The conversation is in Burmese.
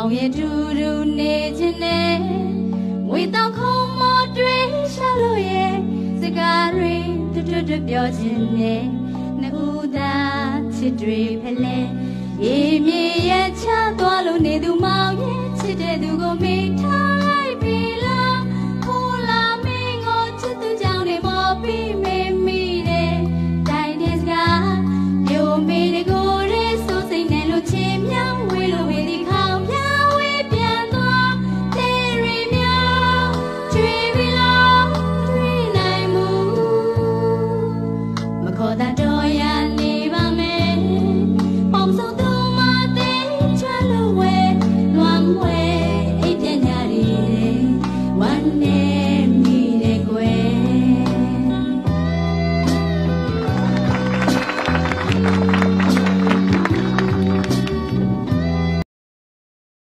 အောင်ရဲ့တူတူနေခြင်းနဲ့ငွေတောင်ခုံမတွေးရှာလို့ရဲ့စကားတွေတွတ်တွတ်တွတ်ပြောခြင်းနဲ့နှစ်ဦးသားချစ်တွေဖလဲရေမြေရချသွားလို့နေသူ